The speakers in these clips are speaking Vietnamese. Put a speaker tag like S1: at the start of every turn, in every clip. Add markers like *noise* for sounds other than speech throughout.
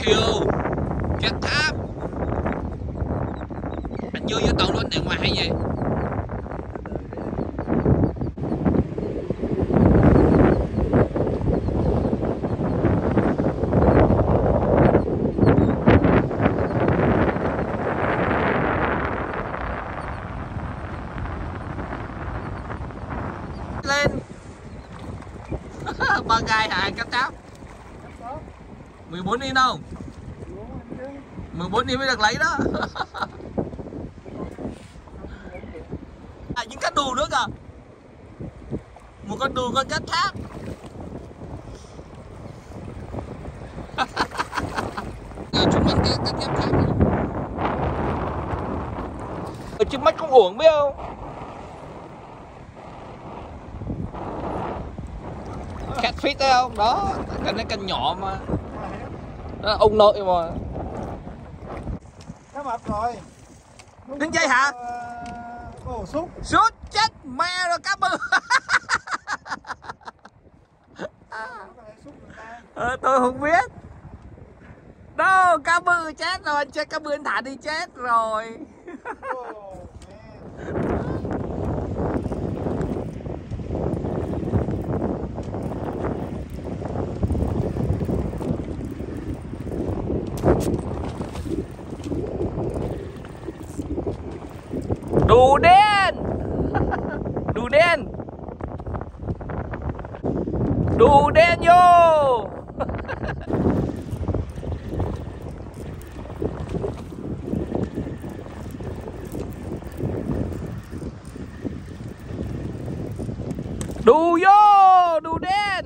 S1: Úc Thiều Kết Tháp. Anh vô vô tàu luôn đèn ngoài hay vậy? Lên. *laughs* Ba gai hạ cá cháp 14 in không 14 in mới được lấy đó. *laughs* À, những cá đù nữa kìa. Một con đù con cá tháp *laughs* chúng mình cái cá tháp khác ở trước mắt không uổng biết không? Catfish thấy không? Đó cái này canh nhỏ mà đó, ông nội mà.
S2: Cá mập rồi
S1: đứng dây hả?
S2: ồ xúc
S1: sút chết mẹ rồi cá bự. Ờ, tôi không biết. Đâu cá bự chết rồi chết cá bự anh thả đi chết rồi
S2: Ồ, mẹ.
S1: đủ đen đủ đen *laughs* đủ vô đủ vô đủ đen!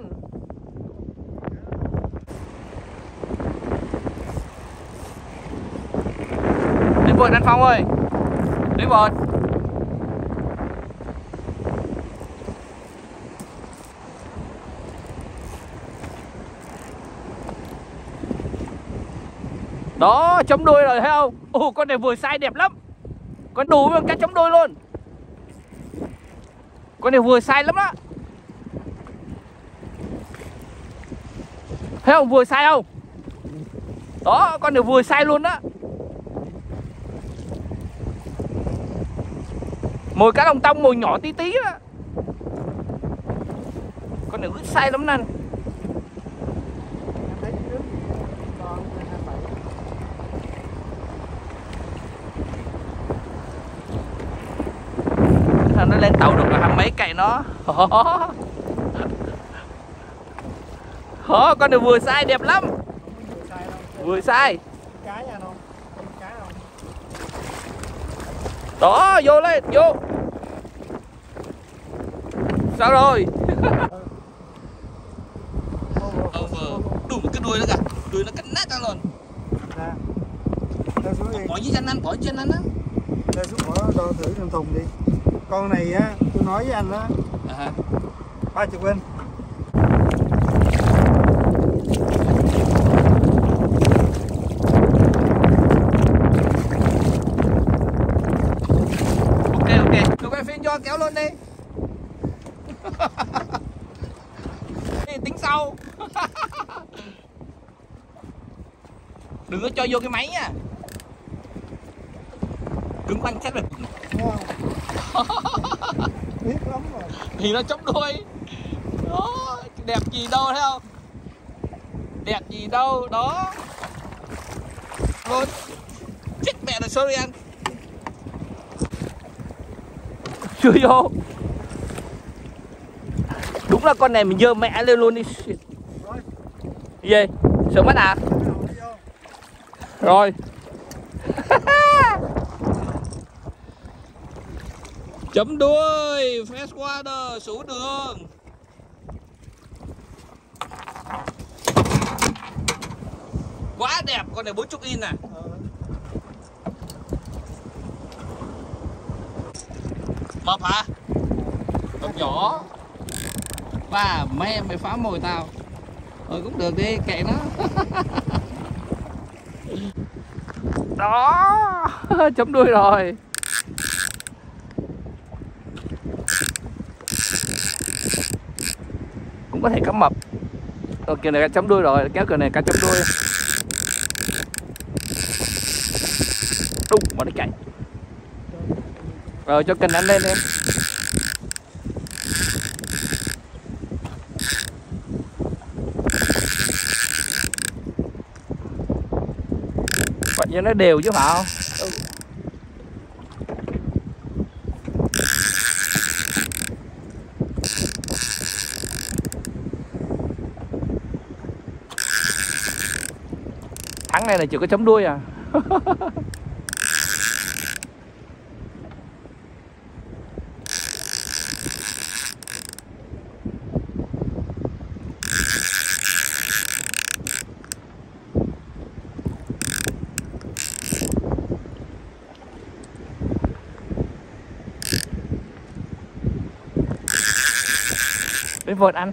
S1: Đến vượt anh phong ơi! Đến vượt đó, chống đuôi rồi, thấy không? Ồ, con này vừa sai đẹp lắm. Con đủ với cá chống đuôi luôn. Con này vừa sai lắm đó thấy không? Vừa sai không? Đó, con này vừa sai luôn đó mồi cá đồng tông mồi nhỏ tí tí đó con này ướt sai lắm nè
S2: Em thấy trước con hai bảy
S1: thằng nó lên mấy cày nó. Hó, con này vừa sai đẹp lắm.
S2: Vừa sai.
S1: Đó, vô lên, vô. Sao rồi. Đủ một cái đuôi nữa kìa Đuôi nó cắt nát ra luôn.
S2: Xuống đi.
S1: Bỏ dưới chân ăn, bỏ trên ăn á.
S2: Leo xuống bỏ đo thử trong thùng đi Con này á Tôi nói với anh á.
S1: À,
S2: ba chục bên.
S1: Ok, ok. Tôi quay phim cho kéo luôn đi. *laughs* Tính sau. *laughs* Đừng có cho vô cái máy nha. Cứng quanh rồi
S2: Đúng không? Biết lắm rồi
S1: thì nó chống đuôi. Đó, đẹp gì đâu, thấy không? Đẹp gì đâu, đó. Luôn chết mẹ rồi, sorry anh. Chưa vô. Đúng là con này mình dơ mẹ lên luôn đi. Gì? Sợ mất à? Rồi. Chấm đuôi freshwater xuống đường. Quá đẹp con này 40 in
S2: này,
S1: mập hả? Mập nhỏ. Và mẹ mày phá mồi tao. Rồi cũng được đi kệ nó. *laughs* Đó *laughs* chấm đuôi rồi. Có thể cá mập. Rồi kia này cá chấm đuôi rồi, kéo kia này cá chấm đuôi. Đúng mà nó chạy. Rồi, cho kênh anh lên em vậy cho nó đều chứ phải không thắng này là chỉ có chấm đuôi à. Đến vợt ăn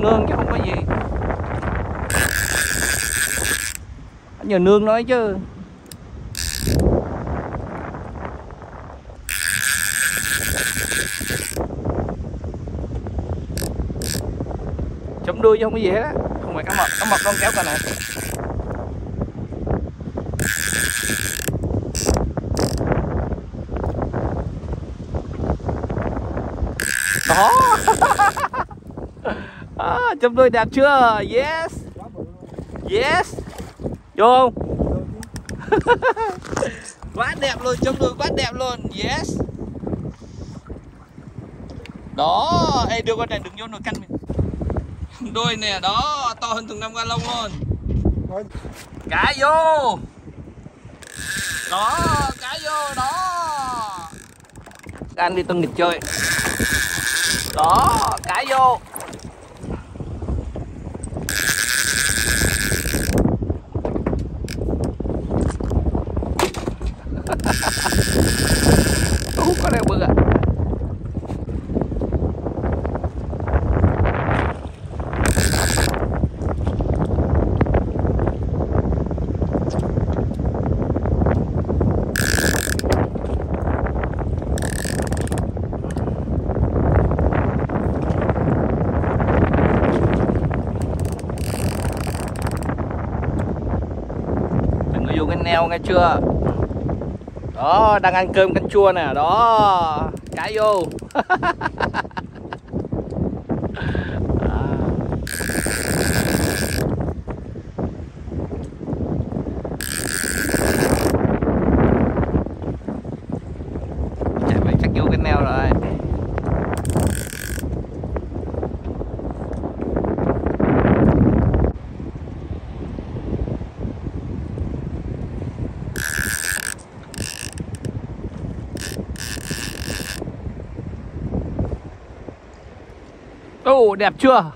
S1: nương chứ không có gì. Nhờ nương nói chứ. Chấm đuôi chứ không có gì hết á. Không phải cá mập cá mập nó kéo cả này đó. *laughs* à, chấm đuôi đẹp chưa? Yes. Yes. Vô không? *laughs* Quá đẹp luôn chấm đuôi quá đẹp luôn. Yes. Đó ê đưa con này đừng vô nồi canh mình *laughs* đuôi nè đó to hơn thùng năm ga lông luôn. Cá vô. Đó cá vô đó. Ăn đi tân nghịch chơi. Đó cá vô Ú, có đeo bự ạ đừng có dùng cái neo nghe chưa? Đó đang ăn cơm canh chua nè đó cái vô *laughs* À. chạy phải chắc vô cái neo rồi Ồ đẹp chưa?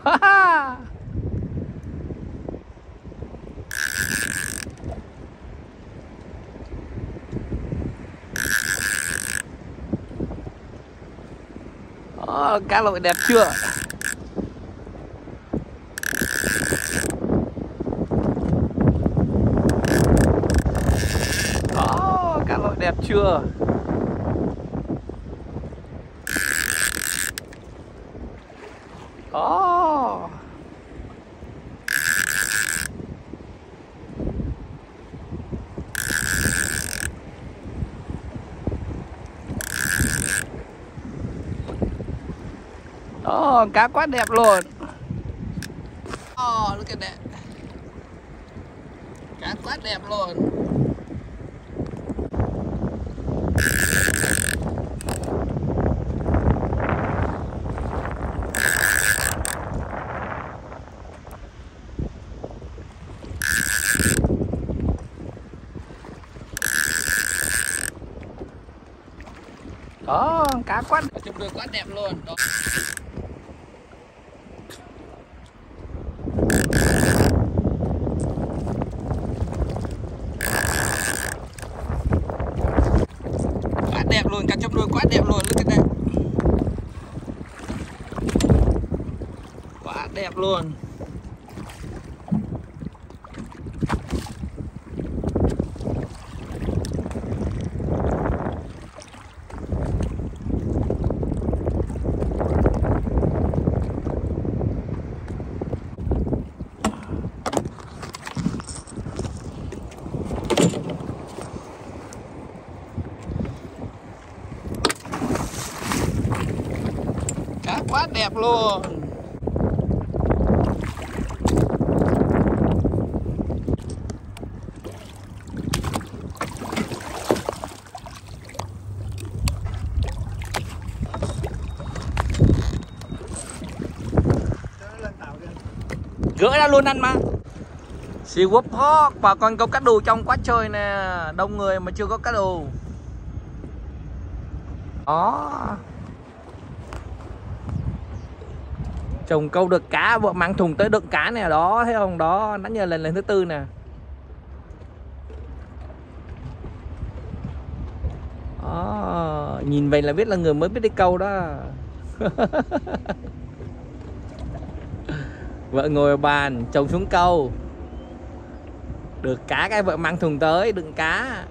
S1: Đó, ờ, cá lội đẹp chưa? Đó, cá lội đẹp chưa? Đó Đó, cá quá đẹp luôn. Oh, look at that. Cá quá đẹp luôn. Cá quá chụp được quá đẹp luôn, đó. quá đẹp luôn cá chấm đuôi quá đẹp luôn look at quá đẹp luôn cá quá đẹp luôn. Gỡ ra luôn ăn mà. Sea World Park, bà con câu cá đồ trong quá trời nè. Đông người mà chưa có cá đồ đó. Chồng câu được cá, vợ mang thùng tới đựng cá nè, đó, thấy không? Đó đã nhờ lần lần thứ tư nè. Đó. nhìn vậy là biết là người mới biết đi câu đó. *laughs* Vợ ngồi ở bàn, chồng xuống câu. Được cá, cái vợ mang thùng tới, đựng cá.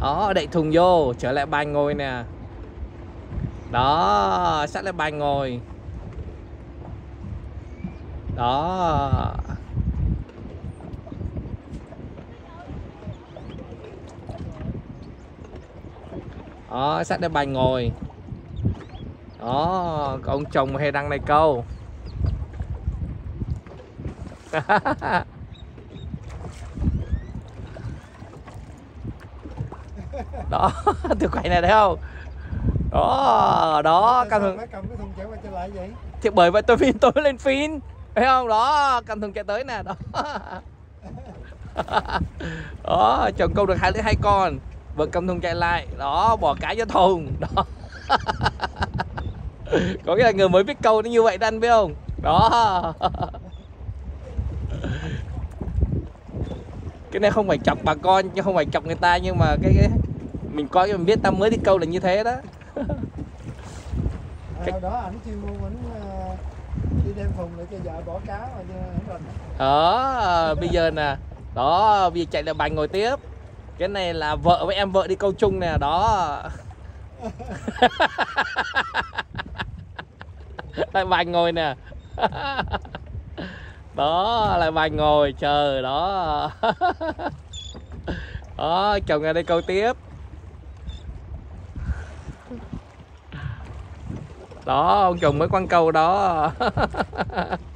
S1: Đó, đậy thùng vô, trở lại bàn ngồi nè đó sát lên bàn ngồi. Đó. Đó sát lên bàn ngồi. Đó con ông chồng hay đăng này câu. *laughs* Đó, *laughs* tôi quay này thấy không? Đó đó
S2: Tại
S1: cầm
S2: phải cầm cái thùng chạy qua chạy lại vậy?
S1: Thì bởi vậy tôi phim tôi lên phim thấy không? Đó cầm thùng chạy tới nè đó. *laughs* Đó chồng câu được hai đứa hai con. Vợ cầm thùng chạy lại. Đó bỏ cá vô thùng. Đó. *laughs* Có nghĩa là người mới biết câu nó như vậy đó anh biết không? Đó. *laughs* Cái này không phải chọc bà con chứ không phải chọc người ta nhưng mà cái, cái mình coi mình biết ta mới đi câu là như thế đó
S2: à, hồi đó ảnh chuyên môn ảnh ờ, đi đem thùng để cho vợ bỏ cá mà cho ảnh rành.
S1: Đó bây giờ nè. Đó bây giờ chạy lại bàn ngồi tiếp. Cái này là vợ với em vợ đi câu chung nè đó. *laughs* Lại bàn ngồi nè. *laughs* Đó lại bàn ngồi chờ đó. *laughs* Đó chồng ra đây câu tiếp đó ông chồng mới quăng câu đó. *laughs*